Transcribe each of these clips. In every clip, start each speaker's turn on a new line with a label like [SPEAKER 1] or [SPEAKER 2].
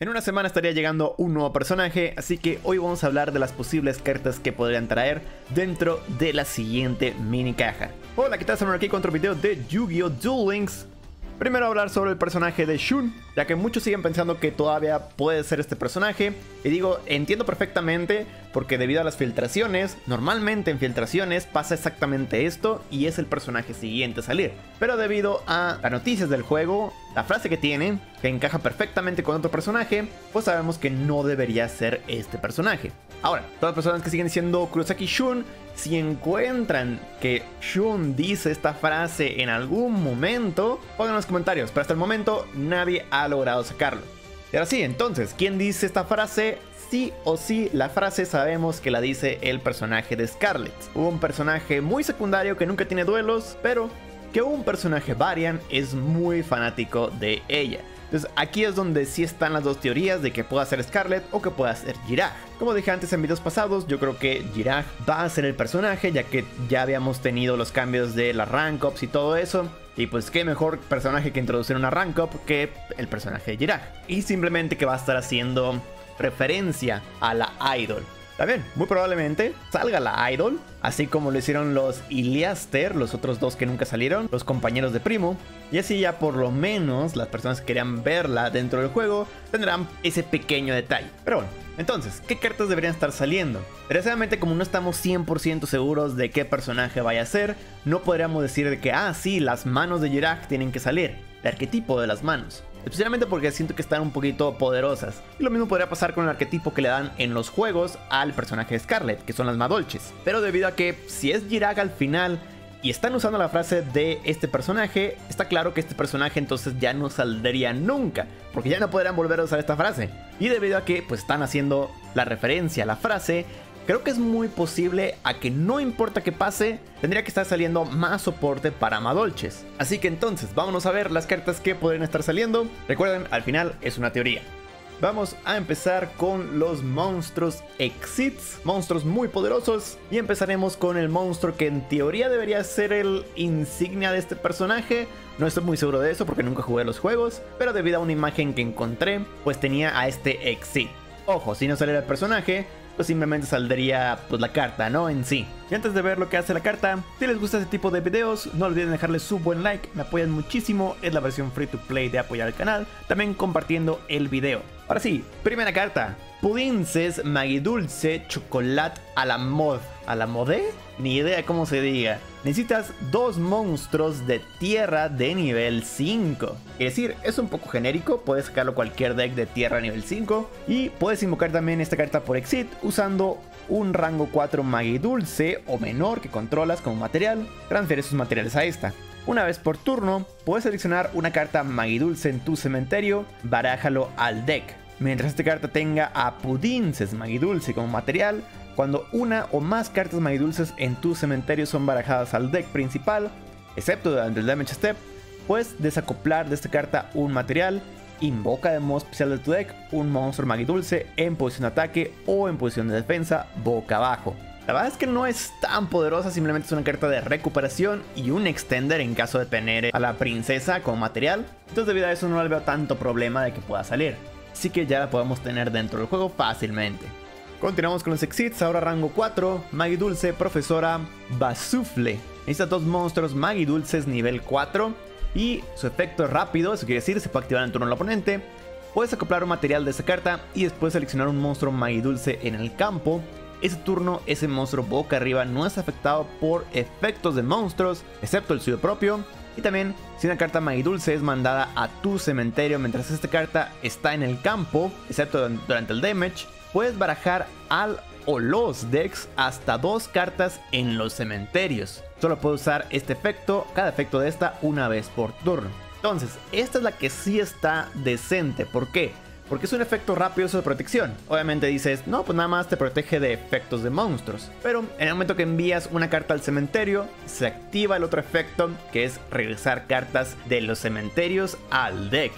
[SPEAKER 1] En una semana estaría llegando un nuevo personaje, así que hoy vamos a hablar de las posibles cartas que podrían traer dentro de la siguiente mini caja. Hola, ¿qué tal? Estamos aquí con otro video de Yu-Gi-Oh! Duel Links. Primero hablar sobre el personaje de Shun, ya que muchos siguen pensando que todavía puede ser este personaje. Y digo, entiendo perfectamente, porque debido a las filtraciones, normalmente en filtraciones pasa exactamente esto y es el personaje siguiente a salir. Pero debido a las noticias del juego, la frase que tiene, que encaja perfectamente con otro personaje, pues sabemos que no debería ser este personaje. Ahora, todas las personas que siguen diciendo Kurosaki Shun, si encuentran que Shun dice esta frase en algún momento, pongan en los comentarios, pero hasta el momento nadie ha logrado sacarlo. Y ahora sí, entonces, ¿quién dice esta frase? Sí o sí, la frase sabemos que la dice el personaje de Scarlet. Un personaje muy secundario que nunca tiene duelos, pero que un personaje Varian es muy fanático de ella. Entonces aquí es donde sí están las dos teorías de que pueda ser Scarlet o que pueda ser Jirah. Como dije antes en videos pasados, yo creo que Jirah va a ser el personaje ya que ya habíamos tenido los cambios de las rank ups y todo eso. Y pues qué mejor personaje que introducir una rank up que el personaje de Jirah. Y simplemente que va a estar haciendo referencia a la idol. También, muy probablemente salga la Idol, así como lo hicieron los Iliaster, los otros dos que nunca salieron, los compañeros de Primo. Y así ya por lo menos las personas que querían verla dentro del juego tendrán ese pequeño detalle. Pero bueno, entonces, ¿qué cartas deberían estar saliendo? Desgraciadamente, como no estamos 100% seguros de qué personaje vaya a ser, no podríamos decir de que, ah, sí, las manos de Jirak tienen que salir, el arquetipo de las manos especialmente porque siento que están un poquito poderosas. Y lo mismo podría pasar con el arquetipo que le dan en los juegos al personaje de Scarlet, que son las Madolches. Pero debido a que si es Jirag al final y están usando la frase de este personaje, está claro que este personaje entonces ya no saldría nunca, porque ya no podrán volver a usar esta frase. Y debido a que pues están haciendo la referencia a la frase, creo que es muy posible a que no importa qué pase, tendría que estar saliendo más soporte para Madolches. Así que entonces, vámonos a ver las cartas que podrían estar saliendo. Recuerden, al final es una teoría. Vamos a empezar con los monstruos Exits, monstruos muy poderosos. Y empezaremos con el monstruo que en teoría debería ser el insignia de este personaje. No estoy muy seguro de eso porque nunca jugué los juegos, pero debido a una imagen que encontré, pues tenía a este Exit. Ojo, si no saliera el personaje, pues simplemente saldría pues la carta, ¿no? En sí. Y antes de ver lo que hace la carta, si les gusta este tipo de videos, no olviden dejarle su buen like, me apoyan muchísimo, es la versión free to play de apoyar al canal, también compartiendo el video. Ahora sí, primera carta, Pudinces Magidulce Chocolate a la mod. ¿A la mode? Ni idea cómo se diga. Necesitas dos monstruos de tierra de nivel 5. Es decir, es un poco genérico, puedes sacarlo cualquier deck de tierra nivel 5. Y puedes invocar también esta carta por Exit usando un rango 4 Magidulce o menor que controlas como material. Transfiere sus materiales a esta. Una vez por turno, puedes seleccionar una carta Magidulce en tu cementerio, barájalo al deck. Mientras esta carta tenga a Pudinces Magidulce como material, cuando una o más cartas Magidulces en tu cementerio son barajadas al deck principal, excepto durante el Damage Step, puedes desacoplar de esta carta un material, invoca de modo especial de tu deck un monstruo Magidulce en posición de ataque o en posición de defensa boca abajo. La verdad es que no es tan poderosa, simplemente es una carta de recuperación y un extender en caso de tener a la princesa como material. Entonces debido a eso no le veo tanto problema de que pueda salir así que ya la podemos tener dentro del juego fácilmente. Continuamos con los exits, ahora rango 4, Maggie Dulce, Profesora Basufle. Necesita dos monstruos Maggie Dulces nivel 4 y su efecto es rápido, eso quiere decir se puede activar en turno del oponente. Puedes acoplar un material de esa carta y después seleccionar un monstruo Maggie Dulce en el campo. Ese turno, ese monstruo boca arriba no es afectado por efectos de monstruos, excepto el suyo propio, y también, si una carta Magidulce es mandada a tu cementerio mientras esta carta está en el campo, excepto durante el damage, puedes barajar al o los decks hasta dos cartas en los cementerios. Solo puedes usar este efecto, cada efecto de esta, una vez por turno. Entonces, esta es la que sí está decente. ¿Por qué? Porque es un efecto rápido de protección. Obviamente dices, no, pues nada más te protege de efectos de monstruos. Pero en el momento que envías una carta al cementerio, se activa el otro efecto, que es regresar cartas de los cementerios al deck.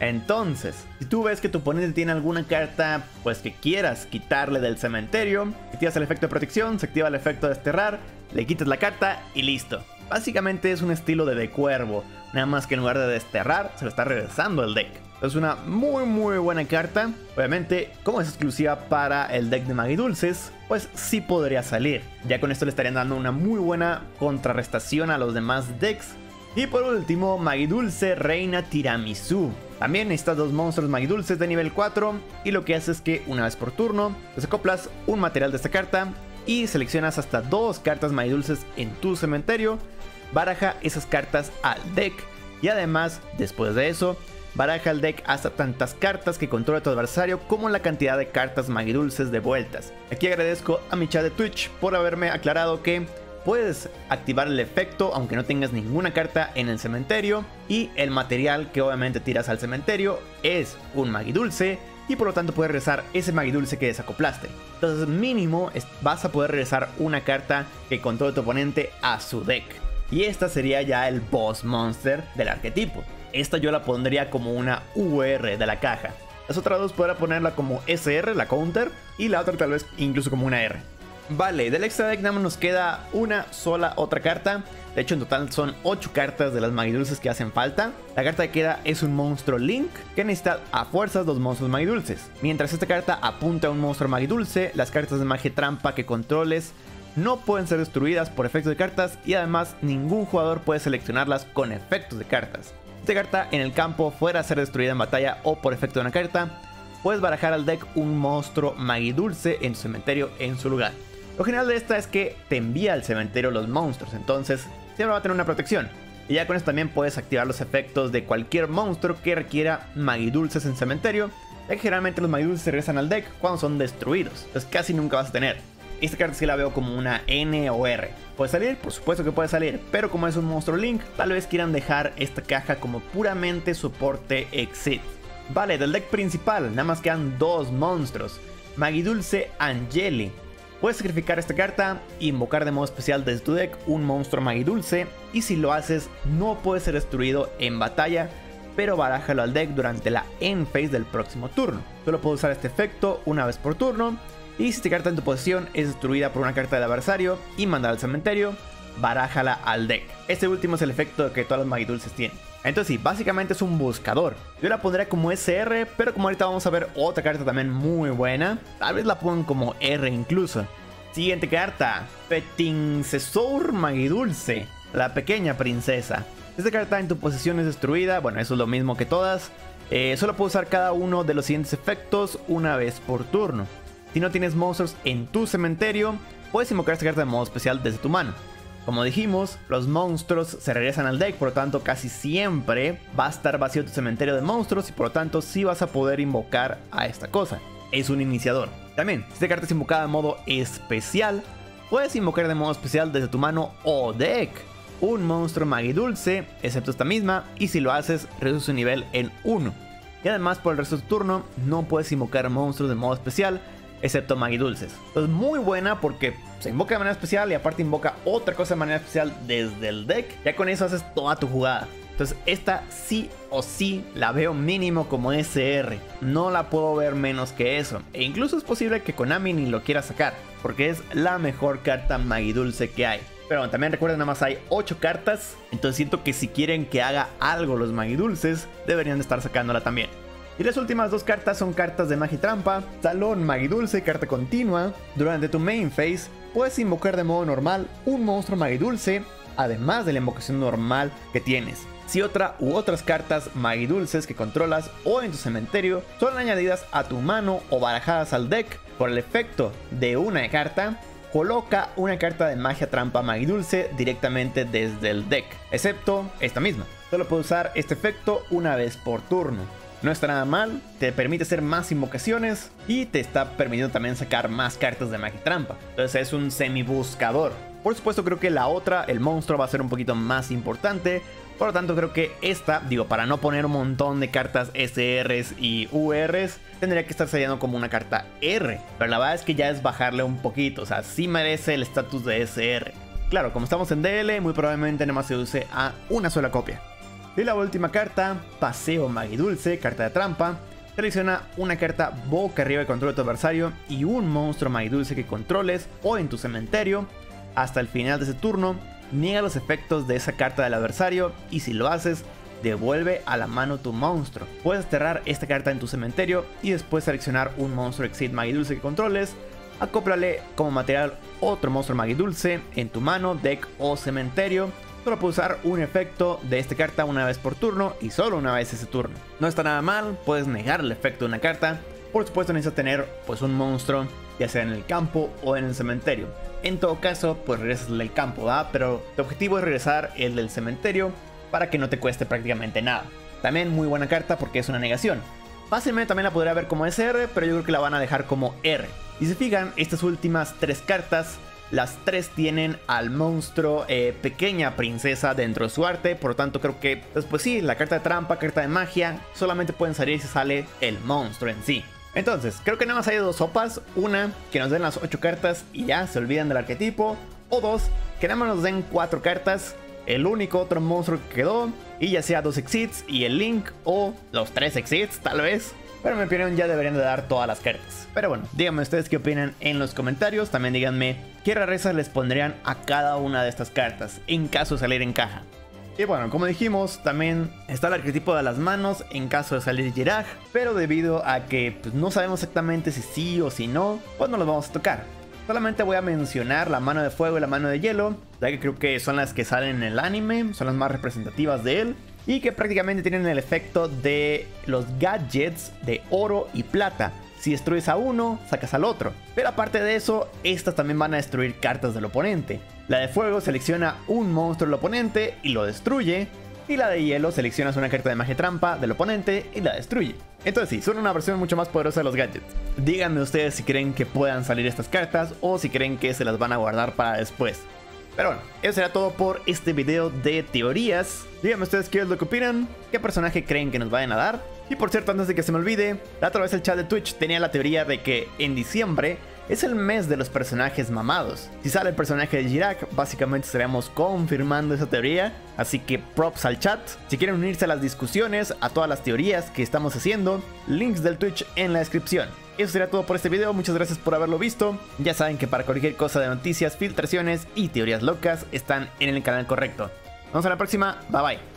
[SPEAKER 1] Entonces, si tú ves que tu oponente tiene alguna carta, pues que quieras quitarle del cementerio, activas el efecto de protección, se activa el efecto de desterrar, le quitas la carta y listo. Básicamente es un estilo de de cuervo, nada más que en lugar de desterrar, se lo está regresando al deck. Es una muy muy buena carta. Obviamente, como es exclusiva para el deck de Magidulces, pues sí podría salir. Ya con esto le estarían dando una muy buena contrarrestación a los demás decks. Y por último, Magidulce Reina Tiramisu. También necesitas dos monstruos Magidulces de nivel 4 y lo que hace es que una vez por turno, desacoplas un material de esta carta y seleccionas hasta dos cartas Magidulces en tu cementerio, baraja esas cartas al deck y además, después de eso, Baraja el deck hasta tantas cartas que controla tu adversario como la cantidad de cartas magidulces de vueltas. Aquí agradezco a mi chat de Twitch por haberme aclarado que puedes activar el efecto aunque no tengas ninguna carta en el cementerio y el material que obviamente tiras al cementerio es un magidulce y por lo tanto puedes regresar ese magidulce que desacoplaste. Entonces mínimo vas a poder regresar una carta que controla tu oponente a su deck. Y esta sería ya el boss monster del arquetipo. Esta yo la pondría como una UR de la caja. Las otras dos podrá ponerla como SR, la counter, y la otra tal vez incluso como una R. Vale, del extra deck nada más nos queda una sola otra carta. De hecho, en total son 8 cartas de las magidulces que hacen falta. La carta que queda es un monstruo Link que necesita a fuerzas dos monstruos magidulces. Mientras esta carta apunta a un monstruo magidulce, las cartas de magia trampa que controles no pueden ser destruidas por efectos de cartas y además ningún jugador puede seleccionarlas con efectos de cartas. Esta carta en el campo fuera a ser destruida en batalla o por efecto de una carta, puedes barajar al deck un monstruo magidulce en tu cementerio en su lugar. Lo general de esta es que te envía al cementerio los monstruos, entonces siempre va a tener una protección. Y ya con esto también puedes activar los efectos de cualquier monstruo que requiera magidulces en cementerio, ya que generalmente los magidulces regresan al deck cuando son destruidos, entonces casi nunca vas a tener. Esta carta sí la veo como una N o R. ¿Puede salir? Por supuesto que puede salir, pero como es un monstruo Link, tal vez quieran dejar esta caja como puramente soporte Exit. Vale, del deck principal, nada más quedan dos monstruos. Magidulce Angeli. Puedes sacrificar esta carta, invocar de modo especial desde tu deck un monstruo Magidulce, y si lo haces, no puede ser destruido en batalla, pero barájalo al deck durante la end phase del próximo turno. Solo puedo usar este efecto una vez por turno, y si esta carta en tu posición es destruida por una carta del adversario y mandada al cementerio, barájala al deck. Este último es el efecto que todas las magidulces tienen. Entonces sí, básicamente es un buscador. Yo la pondría como SR, pero como ahorita vamos a ver otra carta también muy buena, tal vez la pongan como R incluso. Siguiente carta, Petincesor Magidulce, la pequeña princesa. Esta carta en tu posición es destruida, bueno, eso es lo mismo que todas. Eh, solo puedo usar cada uno de los siguientes efectos una vez por turno. Si no tienes monstruos en tu cementerio, puedes invocar esta carta de modo especial desde tu mano. Como dijimos, los monstruos se regresan al deck, por lo tanto casi siempre va a estar vacío tu cementerio de monstruos y por lo tanto sí vas a poder invocar a esta cosa. Es un iniciador. También, si esta carta es invocada de modo especial, puedes invocar de modo especial desde tu mano o deck un monstruo magidulce, excepto esta misma, y si lo haces, reduce su nivel en 1. Y además por el resto de tu turno no puedes invocar monstruos de modo especial, excepto Magidulces. Entonces muy buena porque se invoca de manera especial y aparte invoca otra cosa de manera especial desde el deck. Ya con eso haces toda tu jugada. Entonces esta sí o sí la veo mínimo como SR. No la puedo ver menos que eso. E incluso es posible que Konami ni lo quiera sacar. Porque es la mejor carta Magidulce que hay. Pero también recuerden, nada más hay 8 cartas. Entonces siento que si quieren que haga algo los Magidulces, deberían de estar sacándola también. Y las últimas dos cartas son cartas de magia trampa, Salón Magidulce, carta continua. Durante tu main phase, puedes invocar de modo normal un monstruo Magidulce, además de la invocación normal que tienes. Si otra u otras cartas Magidulces que controlas o en tu cementerio son añadidas a tu mano o barajadas al deck por el efecto de una carta, coloca una carta de magia trampa Magidulce directamente desde el deck, excepto esta misma. Solo puedes usar este efecto una vez por turno. No está nada mal, te permite hacer más invocaciones y te está permitiendo también sacar más cartas de magia trampa. Entonces es un semi buscador. Por supuesto creo que la otra, el monstruo, va a ser un poquito más importante. Por lo tanto creo que esta, digo, para no poner un montón de cartas SRs y URs, tendría que estar saliendo como una carta R. Pero la verdad es que ya es bajarle un poquito, o sea, sí merece el estatus de SR. Claro, como estamos en DL, muy probablemente nada más se use a una sola copia. Y la última carta, Paseo Magidulce, carta de trampa. Selecciona una carta boca arriba de control de tu adversario y un monstruo Magidulce que controles o en tu cementerio. Hasta el final de ese turno, niega los efectos de esa carta del adversario y si lo haces, devuelve a la mano tu monstruo. Puedes cerrar esta carta en tu cementerio y después seleccionar un monstruo Exit Magidulce que controles. Acóplale como material otro monstruo Magidulce en tu mano, deck o cementerio. Solo puedes usar un efecto de esta carta una vez por turno y solo una vez ese turno. No está nada mal, puedes negar el efecto de una carta. Por supuesto necesitas tener pues un monstruo, ya sea en el campo o en el cementerio. En todo caso, pues regresas el del campo, ¿va? Pero tu objetivo es regresar el del cementerio para que no te cueste prácticamente nada. También muy buena carta porque es una negación. Fácilmente también la podría ver como SR, pero yo creo que la van a dejar como R. Y si fijan, estas últimas tres cartas, las tres tienen al monstruo eh, pequeña princesa dentro de su arte, por lo tanto creo que, pues, pues sí, la carta de trampa, carta de magia, solamente pueden salir si sale el monstruo en sí. Entonces, creo que nada más hay dos sopas. Una, que nos den las 8 cartas y ya se olviden del arquetipo. O dos, que nada más nos den 4 cartas. El único otro monstruo que quedó. Y ya sea dos exits y el link. O los 3 exits, tal vez. Pero en mi opinión ya deberían de dar todas las cartas. Pero bueno, díganme ustedes qué opinan en los comentarios. También díganme qué rarezas les pondrían a cada una de estas cartas. En caso de salir en caja. Y bueno, como dijimos, también está el arquetipo de las manos en caso de salir Jiraj, pero debido a que pues, no sabemos exactamente si sí o si no, pues no los vamos a tocar. Solamente voy a mencionar la mano de fuego y la mano de hielo, ya que creo que son las que salen en el anime, son las más representativas de él, y que prácticamente tienen el efecto de los gadgets de oro y plata. Si destruyes a uno, sacas al otro. Pero aparte de eso, estas también van a destruir cartas del oponente. La de fuego selecciona un monstruo del oponente y lo destruye. Y la de hielo seleccionas una carta de magia trampa del oponente y la destruye. Entonces sí, son una versión mucho más poderosa de los gadgets. Díganme ustedes si creen que puedan salir estas cartas o si creen que se las van a guardar para después. Pero bueno, eso será todo por este video de teorías. Díganme ustedes qué es lo que opinan, qué personaje creen que nos vayan a dar. Y por cierto, antes de que se me olvide, la otra vez el chat de Twitch tenía la teoría de que en diciembre es el mes de los personajes mamados. Si sale el personaje de Jirak, básicamente estaremos confirmando esa teoría. Así que props al chat. Si quieren unirse a las discusiones, a todas las teorías que estamos haciendo, links del Twitch en la descripción. Eso sería todo por este video, muchas gracias por haberlo visto. Ya saben que para cualquier cosa de noticias, filtraciones y teorías locas están en el canal correcto. Nos vemos en la próxima, bye bye.